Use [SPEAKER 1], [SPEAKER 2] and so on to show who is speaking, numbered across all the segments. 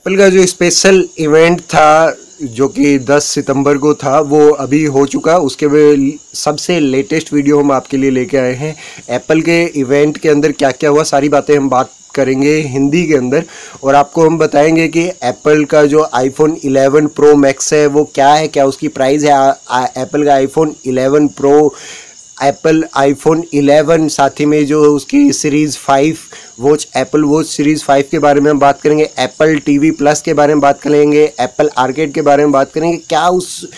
[SPEAKER 1] Apple का जो special event था, जो कि 10 सितंबर को था, वो अभी हो चुका। उसके सबसे लेटेस्ट वीडियो हम आपके लिए लेके आए हैं। एप्पल के इवेंट के अंदर क्या क्या हुआ, सारी बातें हम बात करेंगे हिंदी के अंदर। और आपको हम बताएँगे कि एप्पल का जो आईफोन 11 प्रो मैक्स है, वो क्या है, क्या उसकी प्राइस है? एप्पल का आईफोन 11 प्रो एप्पल आईफोन 11 साथ ही में जो उसकी series 5 watch Apple watch series 5 के बारे में हम बात करेंगे एप्पल टीवी प्लस के बारे में बात करेंगे एप्पल आर्केड के बारे में बात करेंगे, क्या उस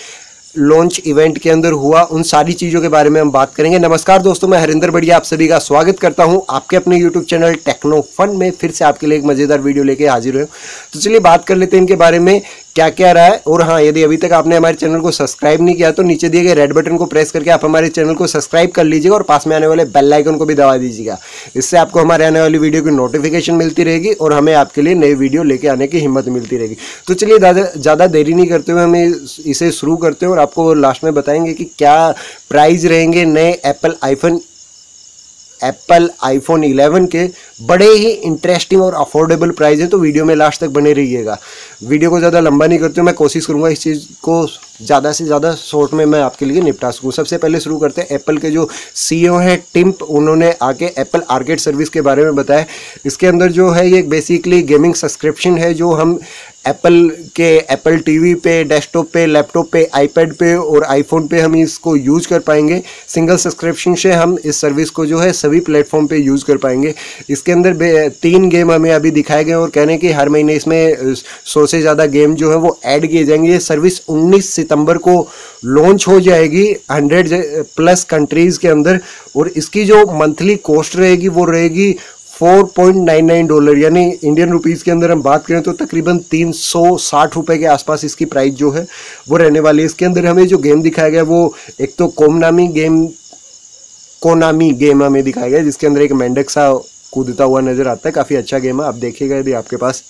[SPEAKER 1] लॉन्च इवेंट के अंदर हुआ, उन सारी चीज़ों के बारे में हम बात करेंगे। नमस्कार दोस्तों, मैं हरिंदर बढ़िया आप सभी का स्वागत करता हूँ आपके अपने यूट्यूब चैनल टेक्नो फन में। फिर से आपके लिए एक मज़ेदार वीडियो लेके हाजिर हुए तो चलिए बात कर लेते हैं इनके बारे में। क्या क्या रहा है? और हाँ यदि अभी तक आपने हमारे चैनल को सब्सक्राइब नहीं किया तो नीचे दिए गए रेड बटन को प्रेस करके आप हमारे चैनल को सब्सक्राइब कर लीजिएगा और पास में आने वाले बेल आइकन को भी दबा दीजिएगा। इससे आपको हमारे आने वाली वीडियो की नोटिफिकेशन मिलती रहेगी और हमें आपके लिए नई वीडियो लेके आने की हिम्मत मिलती रहेगी। तो चलिए ज़्यादा देरी नहीं करते हुए हमें इसे शुरू करते हैं और आपको लास्ट में बताएँगे कि क्या प्राइज़ रहेंगे नए एप्पल आईफोन एप्पल आईफोन 11 के बड़े ही इंटरेस्टिंग और अफोर्डेबल प्राइस है तो वीडियो में लास्ट तक बने रहिएगा। वीडियो को ज़्यादा लंबा नहीं करते मैं कोशिश करूँगा इस चीज़ को ज़्यादा से ज़्यादा शॉर्ट में मैं आपके लिए निपटा सकूँ। सबसे पहले शुरू करते हैं एप्पल के जो सीईओ हैं टिम्प उन्होंने आके एप्पल आर्केड सर्विस के बारे में बताया। इसके अंदर जो है, ये बेसिकली गेमिंग सब्सक्रिप्शन है, जो हम एप्पल के एप्पल टीवी पे डेस्कटॉप पे लैपटॉप पे आईपैड पे और आईफोन पे हम इसको यूज़ कर पाएँगे। सिंगल सब्सक्रिप्शन से हम इस सर्विस को जो है सभी प्लेटफॉर्म पे यूज़ कर पाएँगे। इसके अंदर तीन गेम हमें अभी दिखाए गए और कहने कि हर महीने इसमें सौ से ज़्यादा गेम जो है वो ऐड किए जाएँगे। ये सर्विस उन्नीस सितंबर को लॉन्च हो जाएगी 100 प्लस कंट्रीज़ के अंदर और इसकी जो मंथली कॉस्ट रहेगी वो रहेगी 4.99 डॉलर, यानी इंडियन रुपीस के अंदर हम बात करें तो तकरीबन तीन सौ साठ रुपए के आसपास इसकी प्राइस जो है, वो रहने वाली है। इसके अंदर हमें जो गेम दिखाया गया, वो एक तो कोमनामी गेम कोनामी गेम हमें दिखाया गया, जिसके अंदर एक मेंढक सा कूदता हुआ नज़र आता है। काफ़ी अच्छा गेम है। आप देखिएगा, यदि आपके पास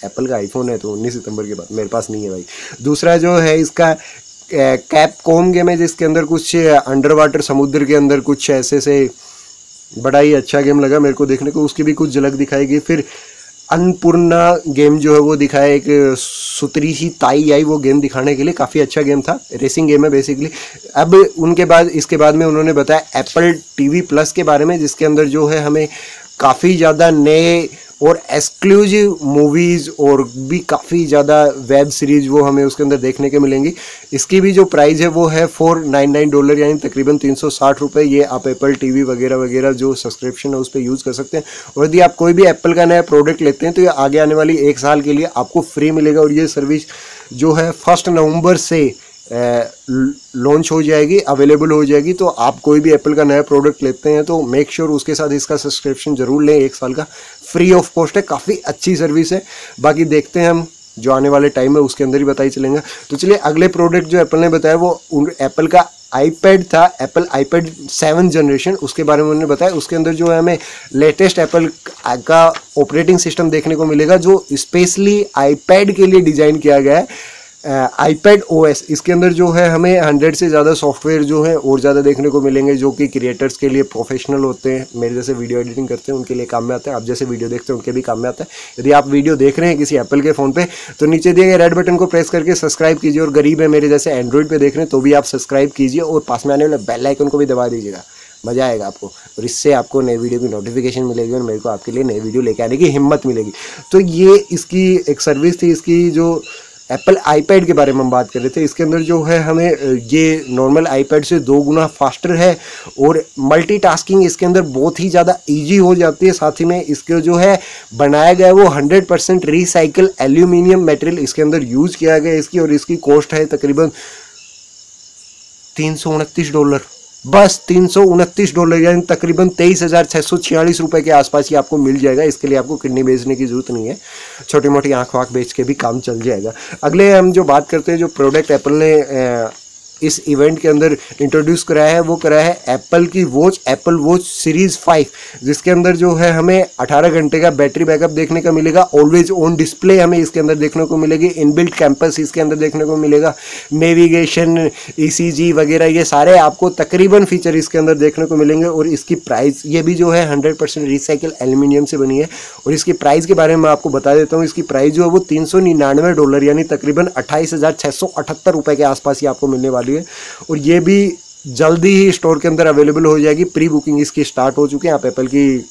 [SPEAKER 1] एप्पल का आईफोन है तो उन्नीस सितंबर के बाद मेरे पास नहीं है भाई। दूसरा जो है, इसका कैप कॉम गेम है, जिसके अंदर कुछ अंडर वाटर समुद्र के अंदर कुछ ऐसे से बड़ा ही अच्छा गेम लगा मेरे को देखने को। उसकी भी कुछ झलक दिखाई गई फिर अन्नपूर्णा गेम जो है वो दिखाया एक सुतरी सी ताई आई वो गेम दिखाने के लिए। काफ़ी अच्छा गेम था। रेसिंग गेम है बेसिकली अब उनके बाद, इसके बाद में उन्होंने बताया एप्पल टीवी प्लस के बारे में, जिसके अंदर जो है हमें काफ़ी ज़्यादा नए और एक्सक्लूसिव मूवीज़ और भी काफ़ी ज़्यादा वेब सीरीज़ वो हमें उसके अंदर देखने के मिलेंगी। इसकी भी जो प्राइस है वो है फोर नाइन नाइन डॉलर यानी तकरीबन तीन सौ साठ रुपये ये आप एप्पल टीवी वगैरह वगैरह जो सब्सक्रिप्शन है उस पर यूज़ कर सकते हैं। और यदि आप कोई भी एप्पल का नया प्रोडक्ट लेते हैं तो ये आगे आने वाली एक साल के लिए आपको फ्री मिलेगा। और ये सर्विस जो है फ़र्स्ट नवंबर से लॉन्च हो जाएगी अवेलेबल हो जाएगी तो आप कोई भी एप्पल का नया प्रोडक्ट लेते हैं तो मेक श्योर sure उसके साथ इसका सब्सक्रिप्शन ज़रूर लें, एक साल का। फ्री ऑफ़ कॉस्ट है, काफ़ी अच्छी सर्विस है। बाकी देखते हैं हम, जो आने वाले टाइम है, उसके अंदर ही बताई चलेंगे। तो चलिए, अगले प्रोडक्ट जो एप्पल ने बताया, वो एप्पल का आईपैड था एप्पल आईपैड सेवन जनरेशन उसके बारे में उन्होंने बताया। उसके अंदर जो है, हमें लेटेस्ट एप्पल का ऑपरेटिंग सिस्टम देखने को मिलेगा, जो स्पेशली आईपैड के लिए डिज़ाइन किया गया है। आईपैड ओएस इसके अंदर जो है हमें हंड्रेड से ज़्यादा सॉफ्टवेयर जो है और ज़्यादा देखने को मिलेंगे जो कि क्रिएटर्स के लिए प्रोफेशनल होते हैं। मेरे जैसे वीडियो एडिटिंग करते हैं, उनके लिए काम में आता है। आप जैसे वीडियो देखते हैं, उनके भी काम में आता है। यदि आप वीडियो देख रहे हैं किसी एप्पल के फ़ोन पर तो नीचे दिए गए रेड बटन को प्रेस करके सब्सक्राइब कीजिए। और गरीब है मेरे जैसे एंड्रॉइड पर देख रहे हैं तो भी आप सब्सक्राइब कीजिए और पास में आने वाले बेल आइकन को भी दबा दीजिएगा। मज़ा आएगा आपको। और इससे आपको नई वीडियो की नोटिफिकेशन मिलेगी और मेरे को आपके लिए नई वीडियो लेके आने की हिम्मत मिलेगी। तो ये इसकी एक सर्विस थी, इसकी जो एप्पल आईपैड के बारे में हम बात कर रहे थे। इसके अंदर जो है, हमें ये नॉर्मल आईपैड से दो गुना फास्टर है और मल्टीटास्किंग इसके अंदर बहुत ही ज़्यादा इजी हो जाती है। साथ ही में इसके जो है, बनाया गया वो 100 परसेंट रिसाइकल एल्यूमिनियम मटेरियल इसके अंदर यूज़ किया गया इसकी और इसकी कॉस्ट है तकरीबन तीन डॉलर। बस तीन सौ उनतीस डॉलर, यानी तकरीबन तेईस हज़ार छः सौ छियालीस रुपये के आसपास ही आपको मिल जाएगा। इसके लिए आपको किडनी बेचने की ज़रूरत नहीं है। छोटी मोटी आँख वाँख बेच के भी काम चल जाएगा। अगले हम जो बात करते हैं, जो प्रोडक्ट एप्पल ने इस इवेंट के अंदर इंट्रोड्यूस कराया है, वो कराया है एप्पल की watch Apple watch series five जिसके अंदर जो है हमें 18 घंटे का बैटरी बैकअप देखने का मिलेगा ऑलवेज ऑन डिस्प्ले हमें इसके अंदर देखने को मिलेगी इनबिल्ट कैंपस इसके अंदर देखने को मिलेगा नेविगेशन ई e वगैरह, ये सारे आपको तकरीबन फीचर इसके अंदर देखने को मिलेंगे और इसकी प्राइस ये भी जो है हंड्रेड परसेंट रिसाइकिल एल्यूमिनियम से बनी है। और इसकी प्राइस के बारे में आपको बता देता हूँ, इसकी प्राइस जो है वो तीन डॉलर यानी तकरीबन अट्ठाईस रुपए के आसपास ही आपको मिलने वाली है और ये भी जल्दी ही स्टोर के अंदर अवेलेबल हो जाएगी। प्री बुकिंग इसकी स्टार्ट हो चुकी है। आप एप्पल की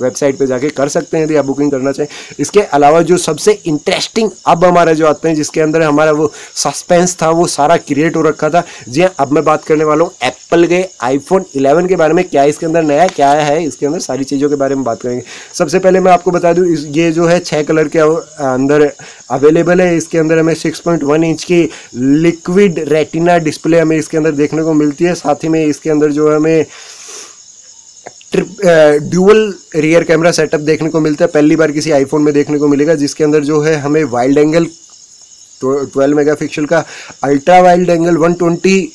[SPEAKER 1] वेबसाइट पे जाके कर सकते हैं आप बुकिंग करना चाहें। इसके अलावा जो सबसे इंटरेस्टिंग अब हमारा जो आते हैं, जिसके अंदर हमारा वो सस्पेंस था, वो सारा क्रिएट हो रखा था। जी हाँ अब मैं बात करने वाला हूँ एप्पल के आईफोन 11 के बारे में, क्या इसके अंदर नया, क्या है इसके अंदर, सारी चीज़ों के बारे में बात करेंगे। सबसे पहले मैं आपको बता दूँ ये जो है छः कलर के अंदर अवेलेबल है। इसके अंदर हमें सिक्स इंच की लिक्विड रेटिना डिस्प्ले हमें इसके अंदर देखने को मिलती है। साथ ही में इसके अंदर जो है हमें ड्यूअल रियर कैमरा सेटअप देखने को मिलता है। पहली बार किसी आईफोन में देखने को मिलेगा, जिसके अंदर जो है हमें वाइल्ड एंगल ट्वेल्व मेगापिक्सल का ultra wild angle 120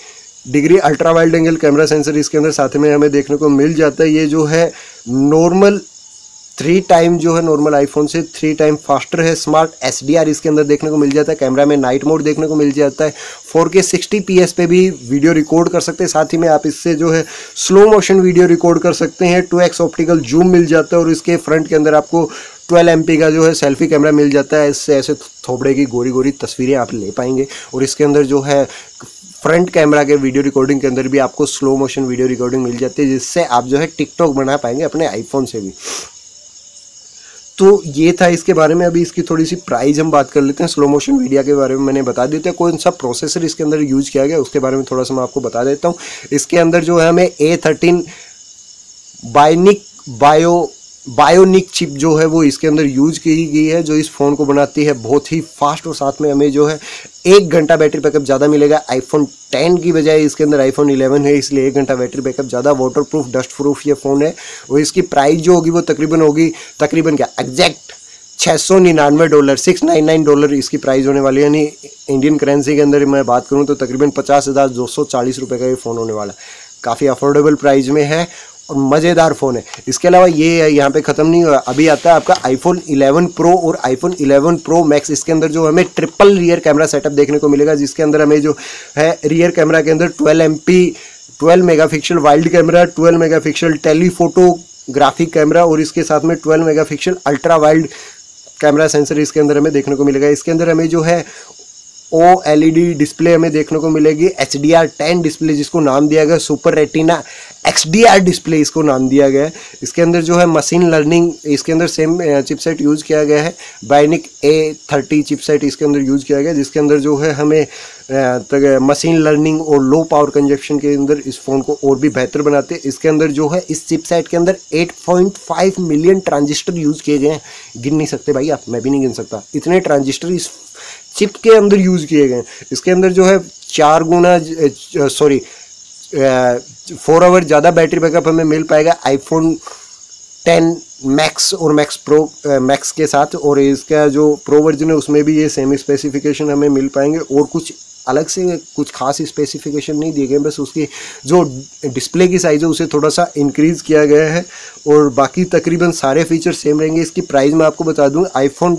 [SPEAKER 1] degree ultra wild angle camera sensor इसके अंदर साथ में हमें देखने को मिल जाता है। ये जो है नॉर्मल थ्री टाइम जो है नॉर्मल आईफोन से थ्री टाइम फास्टर है स्मार्ट एस इसके अंदर देखने को मिल जाता है कैमरा में नाइट मोड देखने को मिल जाता है फोर के सिक्सटी पी पे भी वीडियो रिकॉर्ड कर सकते हैं, साथ ही में आप इससे जो है स्लो मोशन वीडियो रिकॉर्ड कर सकते हैं टू एक्स ऑप्टिकल जूम मिल जाता है और इसके फ्रंट के अंदर आपको 12 एम का जो है सेल्फी कैमरा मिल जाता है, इससे ऐसे थोपड़े की गोरी गोरी तस्वीरें आप ले पाएँगे और इसके अंदर जो है फ्रंट कैमरा के वीडियो रिकॉर्डिंग के अंदर भी आपको स्लो मोशन वीडियो रिकॉर्डिंग मिल जाती है, जिससे आप जो है टिकटॉक बना पाएँगे अपने आईफोन से भी। तो ये था इसके बारे में। अभी इसकी थोड़ी सी प्राइस हम बात कर लेते हैं। स्लो मोशन मीडिया के बारे में मैंने बता देते हैं कौन सा प्रोसेसर इसके अंदर यूज़ किया गया, उसके बारे में थोड़ा सा मैं आपको बता देता हूँ। इसके अंदर जो है हमें A thirteen bionic bio bionic chip जो है वो इसके अंदर यूज़ की गई है, जो इस फ़ोन को बनाती है। बहुत ही फास्ट और साथ में हमें जो है एक घंटा बैटरी बैकअप ज़्यादा मिलेगा। आईफोन 10 की बजाय इसके अंदर आईफोन 11 है, इसलिए एक घंटा बैटरी बैकअप ज़्यादा। वाटर प्रूफ डस्ट प्रूफ ये फ़ोन है। और इसकी प्राइस जो होगी वो तकरीबन होगी, तकरीबन क्या? एग्जैक्ट छः सौ निन्यानवे dollar six nine nine dollar इसकी प्राइस होने वाली है। यानी इंडियन करेंसी के अंदर मैं बात करूँ तो तकरीबन पचास हज़ार दो सौ चालीस रुपये का ये फ़ोन होने वाला काफ़ी अफोर्डेबल प्राइस में है। और मज़ेदार फ़ोन है। इसके अलावा ये यहाँ पे ख़त्म नहीं हुआ, अभी आता है आपका आईफोन 11 प्रो और आईफोन 11 प्रो मैक्स इसके अंदर जो हमें ट्रिपल रियर कैमरा सेटअप देखने को मिलेगा, जिसके अंदर हमें जो है रियर कैमरा के अंदर 12 M P twelve megapixel wild camera twelve megapixel telephotographic camera और इसके साथ में twelve megapixel ultra wild camera sensor इसके अंदर हमें देखने को मिलेगा। इसके अंदर हमें जो है ओ एल डिस्प्ले हमें देखने को मिलेगी H D R ten display जिसको नाम दिया गया super retina X D R display इसको नाम दिया गया है। इसके अंदर जो है मशीन लर्निंग इसके अंदर सेम चिपसेट यूज़ किया गया है। बाइनिक ए थर्टी चिपसेट इसके अंदर यूज़ किया गया जिसके अंदर जो है हमें मशीन लर्निंग और लो पावर कंजप्शन के अंदर इस फ़ोन को और भी बेहतर बनाते हैं। इसके अंदर जो है इस चिपसेट के अंदर 8.5 मिलियन ट्रांजिस्टर यूज़ किए गए हैं। गिन नहीं सकते भाई आप, मैं भी नहीं गिन सकता। इतने ट्रांजिस्टर इस चिप के अंदर यूज़ किए गए हैं। इसके अंदर जो है चार गुना सॉरी फोर आवर ज़्यादा बैटरी बैकअप हमें मिल पाएगा आईफोन टेन मैक्स और मैक्स प्रो मैक्स के साथ और इसका जो प्रो वर्जन है उसमें भी ये सेम स्पेसिफिकेशन हमें मिल पाएँगे और कुछ अलग से कुछ खास स्पेसिफिकेशन नहीं दिए गए, बस उसकी जो डिस्प्ले की साइज़ है उसे थोड़ा सा इंक्रीज़ किया गया है और बाकी तकरीबन सारे फीचर सेम रहेंगे। इसकी प्राइस मैं आपको बता दूँ आईफोन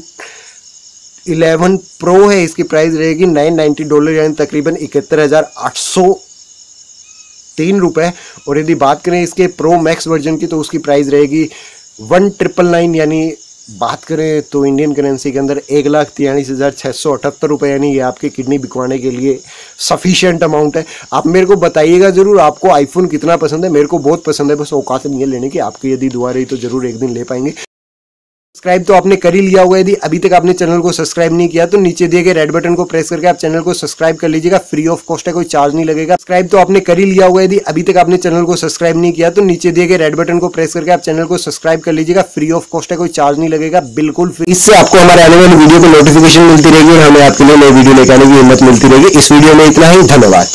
[SPEAKER 1] 11 प्रो है, इसकी प्राइस रहेगी 990 डॉलर यानी तकरीबन इकहत्तर हज़ार आठ सौ तीन रुपये और यदि बात करें इसके प्रो मैक्स वर्जन की तो उसकी प्राइस रहेगी वन ट्रिपल नाइन यानी बात करें तो इंडियन करेंसी के अंदर एक लाख तियालीस हज़ार छः सौ अठहत्तर रुपये यानी ये आपकी किडनी बिकवाने के लिए सफिशियंट अमाउंट है। आप मेरे को बताइएगा ज़रूर, आपको आईफोन कितना पसंद है। मेरे को बहुत पसंद है, बस औकात नहीं है लेने की। आपकी यदि दुआ रही तो ज़रूर एक दिन ले पाएँगे। सब्सक्राइब तो आपने कर ही लिया होगा। यदि अभी तक आपने चैनल को सब्सक्राइब नहीं किया तो नीचे दिए गए रेड बटन को प्रेस करके आप चैनल को सब्सक्राइब कर लीजिएगा। फ्री ऑफ़ कॉस्ट है, कोई चार्ज नहीं लगेगा। सब्सक्राइब तो आपने कर ही लिया होगा। यदि अभी तक आपने चैनल को सब्सक्राइब नहीं किया तो नीचे दिए गए रेड बटन को प्रेस करके आप चैनल को सब्सक्राइब कर लीजिएगा। फ्री ऑफ़ कॉस्ट है, कोई चार्ज नहीं लगेगा। बिल्कुल फ्री इससे आपको हमारे आने वाली वीडियो को नोटिफिकेशन मिलती रहेगी और हमें आपके लिए नई वीडियो निकालने की हिम्मत मिलती रहेगी। इस वीडियो में इतना ही। धन्यवाद।